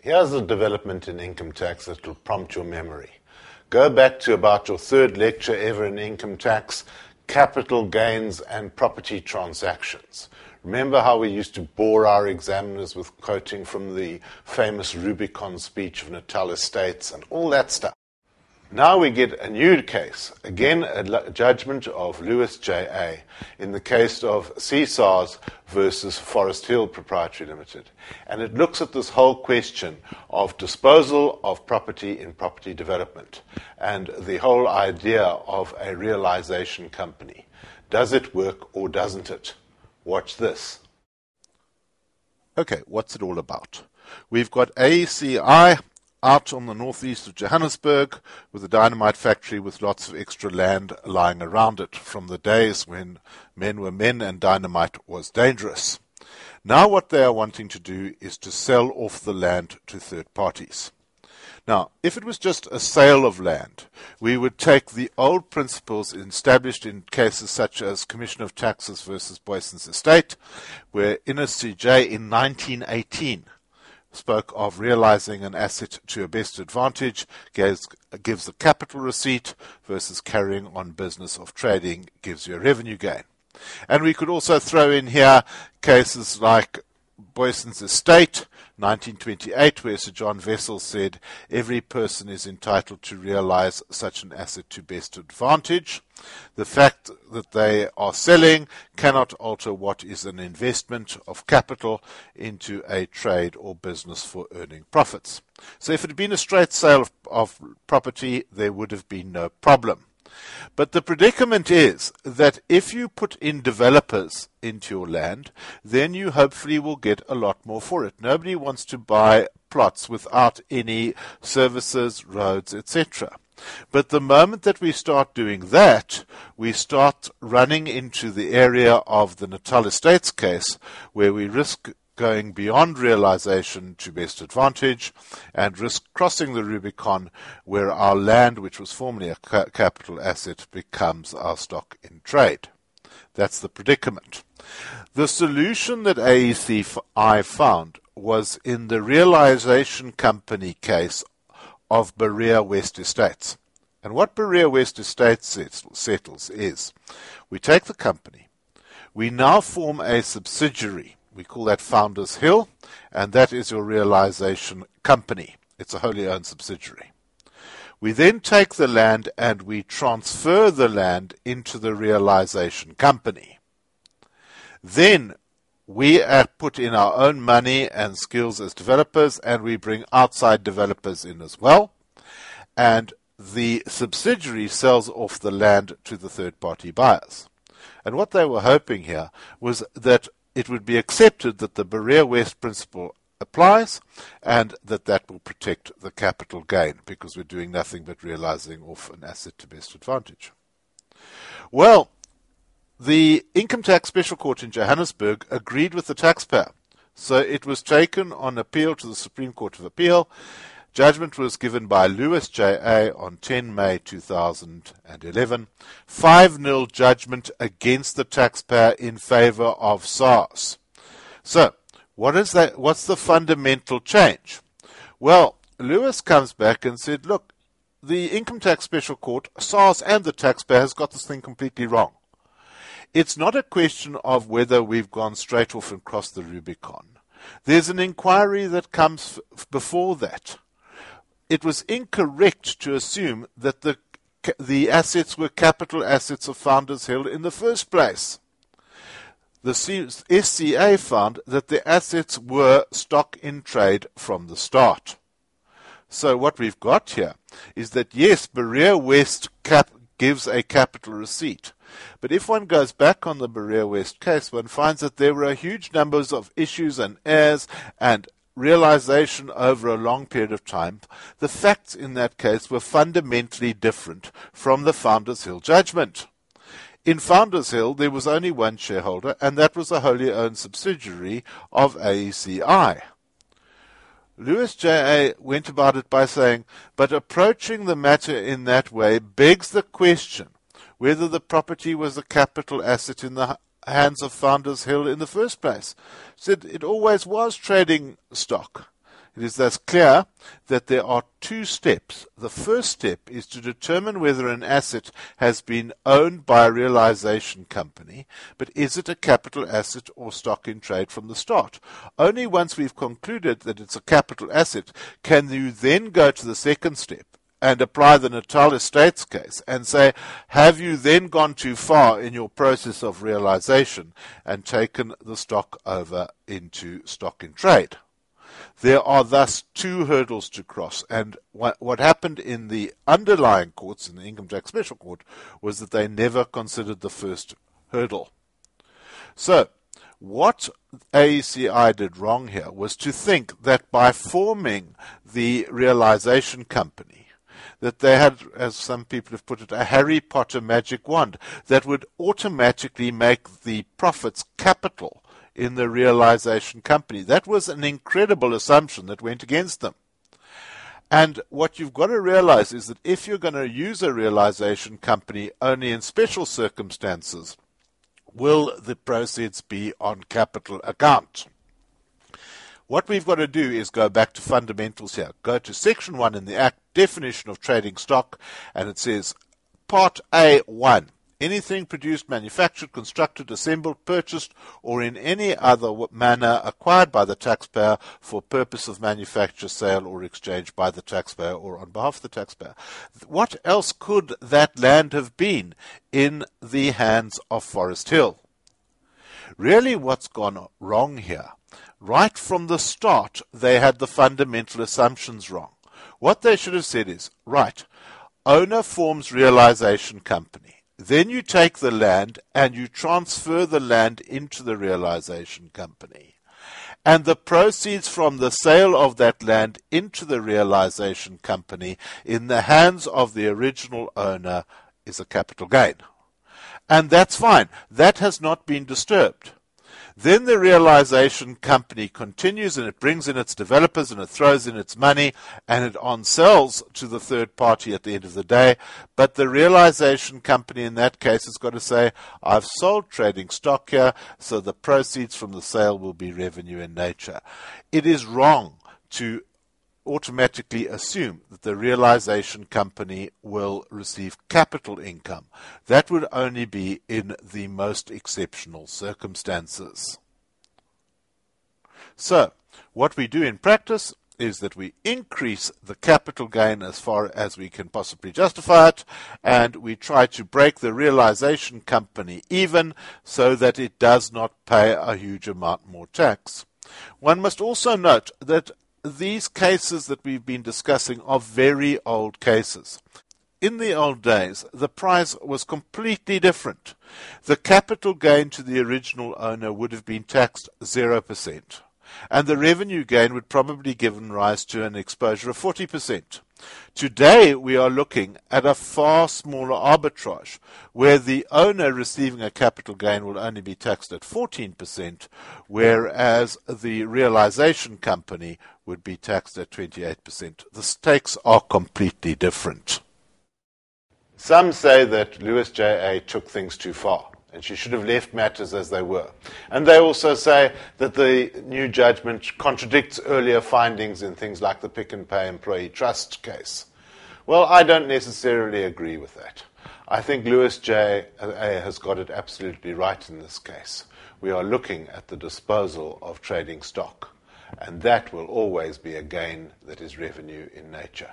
Here's a development in income tax that will prompt your memory. Go back to about your third lecture ever in income tax, capital gains and property transactions. Remember how we used to bore our examiners with quoting from the famous Rubicon speech of Natal Estates and all that stuff? Now we get a new case, again a judgment of Lewis J.A. in the case of CSARS versus Founders Hill Proprietary Limited. And it looks at this whole question of disposal of property in property development and the whole idea of a realization company. Does it work or doesn't it? Watch this. Okay, what's it all about? We've got AECI out on the northeast of Johannesburg with a dynamite factory with lots of extra land lying around it from the days when men were men and dynamite was dangerous. Now what they are wanting to do is to sell off the land to third parties. Now, if it was just a sale of land, we would take the old principles established in cases such as Commission of Taxes versus Booysens Estate, where Innes CJ in 1918 spoke of realizing an asset to a best advantage, gives, gives a capital receipt versus carrying on business of trading gives you a revenue gain. And we could also throw in here cases like Booysens Estate, 1928, where Sir John Wessels said, Every person is entitled to realize such an asset to best advantage. The fact that they are selling cannot alter what is an investment of capital into a trade or business for earning profits. So if it had been a straight sale of, of property, there would have been no problem. But the predicament is that if you put in developers into your land, then you hopefully will get a lot more for it. Nobody wants to buy plots without any services, roads, etc. But the moment that we start doing that, we start running into the area of the Natal Estates case, where we risk going beyond realization to best advantage and risk crossing the Rubicon where our land, which was formerly a ca- capital asset, becomes our stock in trade. That's the predicament. The solution that AECI found was in the realization company case of Berea West Estates. And what Berea West Estates settles is we take the company, we now form a subsidiary we call that Founders Hill, and that is your realization company. It's a wholly owned subsidiary. We then take the land and we transfer the land into the realization company. Then we put in our own money and skills as developers and we bring outside developers in as well. And the subsidiary sells off the land to the third party buyers. And what they were hoping here was that it would be accepted that the Berea West principle applies and that that will protect the capital gain because we're doing nothing but realizing off an asset to best advantage. Well, the Income Tax Special Court in Johannesburg agreed with the taxpayer. So it was taken on appeal to the Supreme Court of Appeal Judgment was given by Lewis J.A. on 10 May 2011. 5 0 judgment against the taxpayer in favor of SARS. So, what is that? What's the fundamental change? Well, Lewis comes back and said, look, the Income Tax Special Court, SARS and the taxpayer has got this thing completely wrong. It's not a question of whether we've gone straight off and crossed the Rubicon. There's an inquiry that comes before that it was incorrect to assume that the the assets were capital assets of Founders Hill in the first place. The SCA found that the assets were stock in trade from the start. So what we've got here is that yes, Berea West cap gives a capital receipt. But if one goes back on the Berea West case, one finds that there were a huge numbers of issues and errors and realization over a long period of time, the facts in that case were fundamentally different from the Founders Hill judgment. In Founders Hill, there was only one shareholder, and that was a wholly owned subsidiary of AECI. Lewis J.A. went about it by saying, but approaching the matter in that way begs the question whether the property was a capital asset in the hands of Founders Hill in the first place. Said it always was trading stock. It is thus clear that there are two steps. The first step is to determine whether an asset has been owned by a realization company, but is it a capital asset or stock in trade from the start? Only once we've concluded that it's a capital asset can you then go to the second step and apply the Natal Estates case and say, have you then gone too far in your process of realization and taken the stock over into stock in trade? There are thus two hurdles to cross, and what, what happened in the underlying courts, in the income tax special court, was that they never considered the first hurdle. So, what AECI did wrong here was to think that by forming the realization company, that they had, as some people have put it, a Harry Potter magic wand that would automatically make the profits capital in the realization company. That was an incredible assumption that went against them. And what you've got to realize is that if you're going to use a realization company only in special circumstances, will the proceeds be on capital account? What we've got to do is go back to fundamentals here. Go to section 1 in the Act, definition of trading stock, and it says Part A1. Anything produced, manufactured, constructed, assembled, purchased, or in any other manner acquired by the taxpayer for purpose of manufacture, sale, or exchange by the taxpayer or on behalf of the taxpayer. What else could that land have been in the hands of Founders Hill? Really, what's gone wrong here right from the start, they had the fundamental assumptions wrong. What they should have said is, right, owner forms realization company. Then you take the land and you transfer the land into the realization company. And the proceeds from the sale of that land into the realization company in the hands of the original owner is a capital gain. And that's fine. That has not been disturbed. Then the realization company continues and it brings in its developers and it throws in its money and it on sells to the third party at the end of the day. But the realization company in that case has got to say, I've sold trading stock here, so the proceeds from the sale will be revenue in nature. It is wrong to automatically assume that the realization company will receive capital income. That would only be in the most exceptional circumstances. So, what we do in practice is that we increase the capital gain as far as we can possibly justify it, and we try to break the realization company even so that it does not pay a huge amount more tax. One must also note that these cases that we've been discussing are very old cases. In the old days, the price was completely different. The capital gain to the original owner would have been taxed 0%, and the revenue gain would probably given rise to an exposure of 40%. Today we are looking at a far smaller arbitrage where the owner receiving a capital gain will only be taxed at 14%, whereas the realization company would be taxed at 28%. The stakes are completely different. Some say that Lewis J.A. took things too far and she should have left matters as they were. And they also say that the new judgment contradicts earlier findings in things like the Pick and Pay Employee Trust case. Well, I don't necessarily agree with that. I think Lewis J. Uh, a. has got it absolutely right in this case. We are looking at the disposal of trading stock, and that will always be a gain that is revenue in nature.